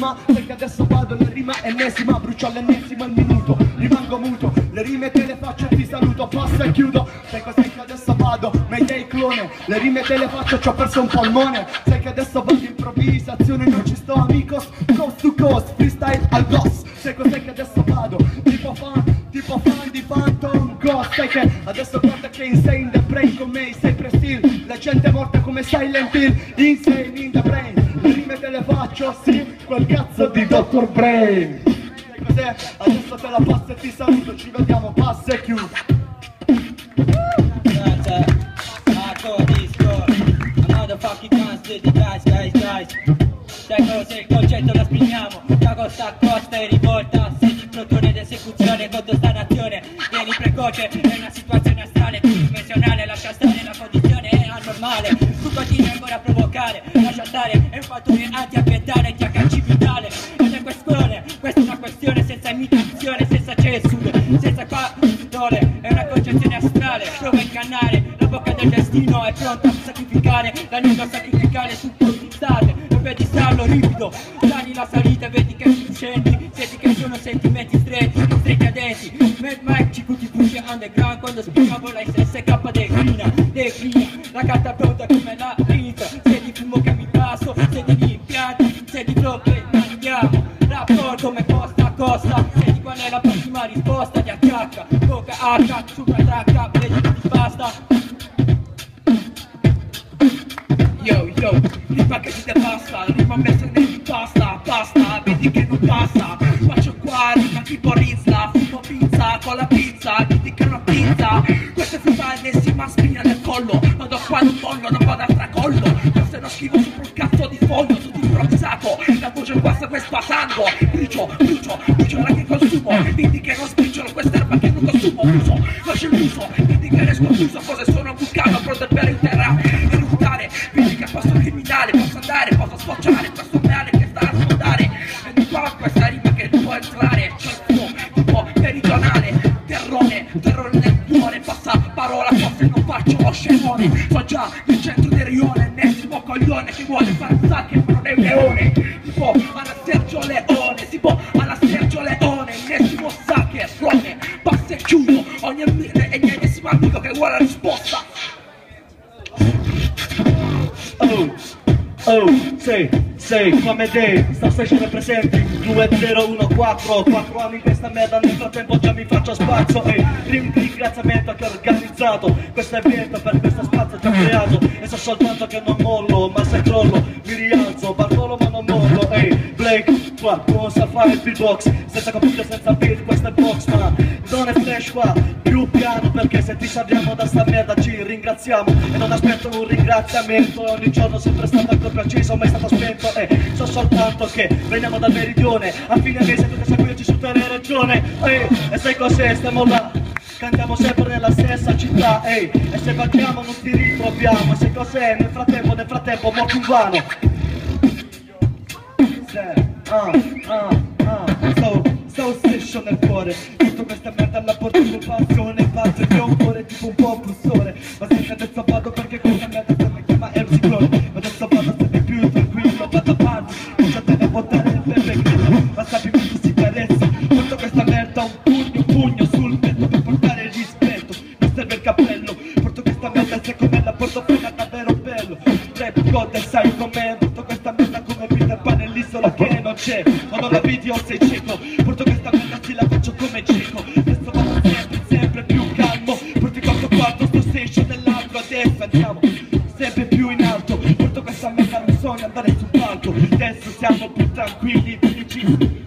perché adesso vado la rima ennesima brucio all'ennesimo il minuto rimango muto le rime te le faccio e ti saluto passo e chiudo sai cos'è che adesso vado? Mayday clone le rime te le faccio ci ho perso un polmone sai che adesso vado improvvisazione non ci sto amigos coast to coast freestyle al boss sai cos'è che adesso vado? Tipo fan tipo fan di Phantom Ghost sai che adesso guarda che insane the brain con me sei prestil la gente è morta come Silent Hill insane in the brain le rime te le faccio quel cazzo di Dr. Brain. Sai cos'è? Adesso te la passo e ti saluto Ci vediamo, passa e chiudo Marco disco. Another fucking dance to the guys, guys, guys Sai cosa il concetto lo esprimiamo Da costa a costa e rivolta Senti protone d'esecuzione contro sta nazione. Vieni precoce, è una situazione astrale Lascia stare, è un fattore antiambientale THC vitale. Ed è questione, questa è una questione senza imitazione Senza censure, senza parole. È una concezione astrale, prova a ingannare La bocca del destino è pronta a sacrificare La lingua sacrificale su state Non vedi stallo ripido Dani la salita, vedi che scendi Senti che sono sentimenti stretti, stretti a denti Mad Mike ci cuti push underground Quando spiegavo la SSK declina, declina. La carta pronta come la pizza Se di fumo che mi passo, se di impianti Se di flow che andiamo Rapporto come costa a costa. Senti qual è la prossima risposta di attacca. Bocca H, super tracca, vedi che ti basta Yo, yo, il package te passa, rima messa nel pasta, pasta, vedi che non passa. Faccio qua, rima tipo Rizla, fumo pizza, con la pizza, vedi che non pizza. Questa è frutta ennesima spina nel collo, vado qua non mollo, non vado a tracollo È uno schifo sopra un cazzo di foglio, tutto improvvisato La voce guasta questo a sangue, brucio, brucio, brucio la che consumo. Vedi che non spicciolo, roba che non consumo, uso, faccio il muso Vedi che resto chiuso, cosa sono un vulcano, pronto per interrare, eruttare. Vedi che posso criminale, posso andare, posso sfociare Questo male che sta a sfondare. E di qua questa rima che può entrare C'è il suo tipo meridionale. Terrone, terrore nel cuore Passa parola, forse non faccio lo scemone. So già nel centro che fare un sacco ma non è un leone. Tipo alla Sergio Leone Tipo alla Sergio Leone Ennesimo sacche, rone Passa e chiudo Ogni amico è mio ennesimo amico che vuole la risposta. Oh, oh, sì, sì, come te, sta station presenti 2014, 4 anni in questa merda, nel frattempo già mi faccio spazio. E ringraziamento a chi organizzato questo evento per questo spazio ho creato. E so soltanto che non mollo, ma se crollo mi rialzo qua, cosa fare il beatbox Senza computer, senza beat, questo è box, ma non è flash qua Più piano perché se ti salviamo da sta merda ci ringraziamo. E non aspetto un ringraziamento Ogni giorno sempre stato ancora preciso mai stato spento. E so soltanto che veniamo dal meridione A fine mese tutte seguirci su la regione Ehi, E sai cos'è? Stiamo là Cantiamo sempre nella stessa città, ehi. E se battiamo non ti ritroviamo E sai cos'è? Nel frattempo, nel frattempo, morto in vano Ah, ah, ah, stavo, stavo striscio nel cuore. Tutto questa merda la porto con passione. Faccio ho un cuore tipo un po' pulsore Ma se che adesso vado perché questa merda se mi chiama MC Clone Ma adesso vado sempre più tranquillo, vado avanti. Non c'è te ne portare il pepe Ma sappi che si carezza. Porto questa merda un pugno, un pugno sul petto Per portare il rispetto. Mi serve il cappello. Porto questa merda se come la porto appena davvero bello. Rap God e sai com'è. Porto questa merda come Peter Pan nell'isola che non c'è non la vedi o sei cieco. Porto questa merda sì la faccio come cieco. Adesso vado sempre, sempre più calmo. Porto quanto quanto sto station nell'altro Adesso andiamo sempre più in alto. Porto questa merda non sogno andare sul palco. Adesso siamo più tranquilli, felici